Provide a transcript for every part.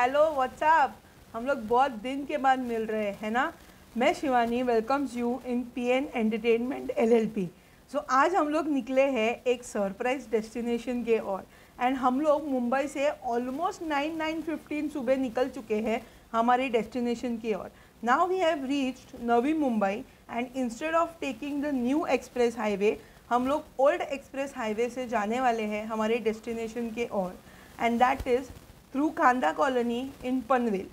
Hello what's up हम लोग बहुत दिन के बाद मिल रहे हैं ना? मैं Shivani welcomes you in P N Entertainment L L P so आज हम लोग निकले हैं एक सरप्राइज़ डेस्टिनेशन के और। एंड हम लोग मुंबई से ऑलमोस्ट नाइन नाइन फिफ्टीन सुबह निकल चुके हैं हमारे डेस्टिनेशन की ओर। Now we have reached Navi Mumbai and instead of taking the new express highway हम लोग ओल्ड एक्सप्रेस हाईवे से जाने वाले हैं हमारे डेस्टिनेशन के ओर and that is through Khanda colony in Panvel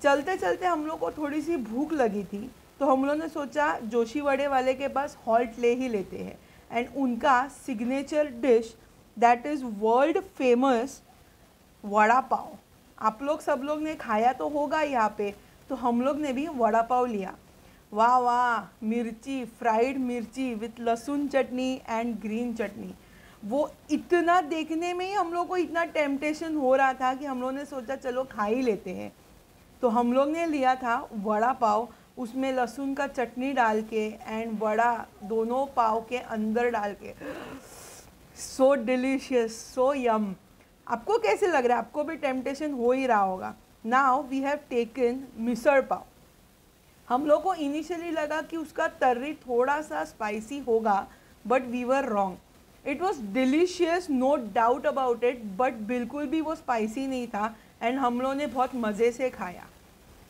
चलते चलते हम लोग को थोड़ी सी भूख लगी थी तो हम लोग ने सोचा जोशी वड़े वाले के पास हॉल्ट ले ही लेते हैं। एंड उनका signature dish that is world famous vada pav. आप लोग सब लोग ने खाया तो होगा यहाँ पे तो हम लोग ने भी वड़ा पाव लिया। वाह वाह, मिर्ची फ्राइड मिर्ची विथ लहसुन चटनी एंड ग्रीन चटनी। वो इतना देखने में ही हम लोग को इतना टेम्पटेशन हो रहा था कि हम लोग ने सोचा, चलो खा ही लेते हैं। तो हम लोग ने लिया था वड़ा पाव, उसमें लहसुन का चटनी डाल के एंड वड़ा दोनों पाव के अंदर डाल के। सो डिलीशियस सो यम आपको कैसे लग रहा है? आपको भी टेम्पटेशन हो ही रहा होगा। Now we have taken misal pav. हम लोग को इनिशियली लगा कि उसका तर्री थोड़ा सा स्पाइसी होगा but we were wrong it was delicious no doubt about it but बिल्कुल भी वो स्पाइसी नहीं था एंड हम लोग ने बहुत मज़े से खाया।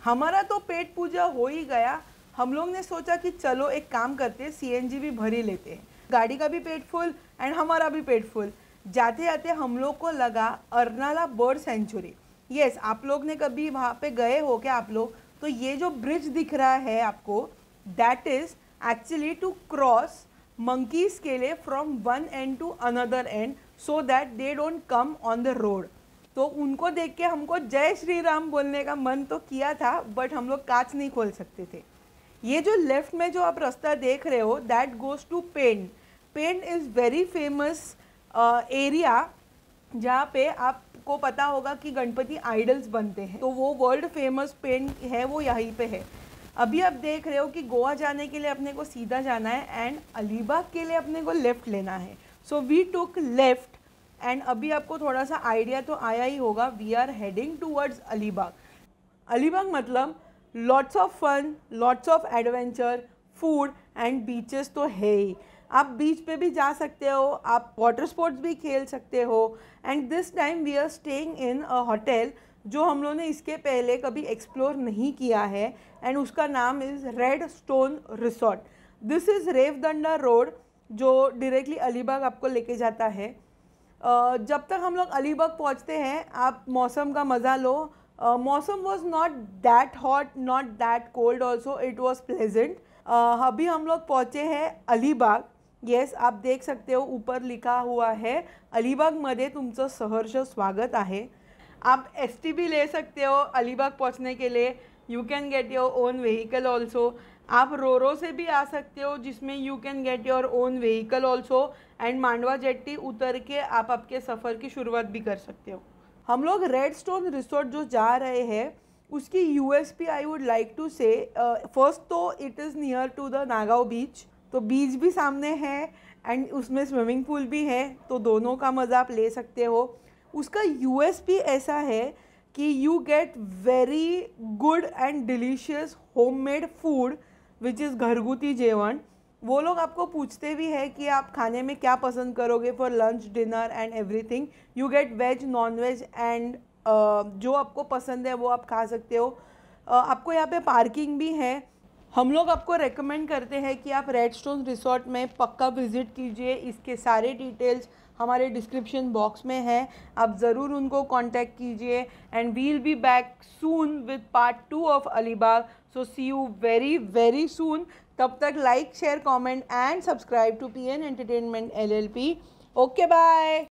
हमारा तो पेट पूजा हो ही गया। हम लोग ने सोचा कि चलो एक काम करते सी एन जी भी भर लेते हैं। गाड़ी का भी पेट फुल एंड हमारा भी पेट फुल जाते जाते हम लोग को लगा अर्नाला बर्ड सेंचुरी। यस आप लोग ने कभी वहाँ पे गए हो क्या आप लोग? तो ये जो ब्रिज दिख रहा है आपको that is actually to cross monkeys के लिए from one end to another end so that they don't come on the road तो उनको देख के हमको जय श्री राम बोलने का मन तो किया था बट हम लोग कांच नहीं खोल सकते थे. ये जो लेफ़्ट में जो आप रास्ता देख रहे हो that goes to Pen Pen is very famous area जहाँ पे आपको पता होगा कि गणपति आइडल्स बनते हैं. तो वो वर्ल्ड फ़ेमस पेंट है, वो यहीं पे है. अभी आप देख रहे हो कि गोवा जाने के लिए अपने को सीधा जाना है एंड अलीबाग के लिए अपने को लेफ़्ट लेना है। So we took left and अभी आपको थोड़ा सा आइडिया तो आया ही होगा we are heading towards Alibag. Alibag मतलब lots of fun lots of adventure food and beaches तो है ही। आप बीच पे भी जा सकते हो, आप वाटर स्पोर्ट्स भी खेल सकते हो and this time we are staying in a hotel जो हम लोगों ने इसके पहले कभी एक्सप्लोर नहीं किया है एंड उसका नाम is Red Stone Resort this is Revdanda road जो डायरेक्टली अलीबाग आपको लेके जाता है। जब तक हम लोग अलीबाग पहुँचते हैं आप मौसम का मज़ा लो। मौसम was not that hot not that cold also it was pleasant अभी हम लोग पहुँचे हैं अलीबाग। येस yes, आप देख सकते हो ऊपर लिखा हुआ है अलीबागमध्ये तुमचं सहर्ष स्वागत आहे. आप एसटी भी ले सकते हो अलीबाग पहुँचने के लिए। You can get your own vehicle also आप रोरो से भी आ सकते हो, जिसमें you can get your own vehicle also and Mandwa jetty उतर के आप आपके सफ़र की शुरुआत भी कर सकते हो। हम लोग रेड स्टोन रिसोर्ट जो जा रहे हैं, उसकी U S P I would like to say first तो it is near to the Nagaon beach तो बीच भी सामने है एंड उसमें स्विमिंग पूल भी है तो दोनों का मज़ा आप ले सकते हो। उसका यू ऐसा है कि you get very good and delicious homemade food which is घरगुती जेवन वो लोग आपको पूछते भी है कि आप खाने में क्या पसंद करोगे for lunch dinner and everything you get veg non veg and जो आपको पसंद है वो आप खा सकते हो. uh, आपको यहाँ पे पार्किंग भी है. हम लोग आपको रेकमेंड करते हैं कि आप रेड स्टोन रिसोर्ट में पक्का विज़िट कीजिए. इसके सारे डिटेल्स हमारे डिस्क्रिप्शन बॉक्स में है। आप ज़रूर उनको कांटेक्ट कीजिए। And will be back soon with part two of Alibag so see you very very soon तब तक like share comment and subscribe to P N entertainment L L P okay bye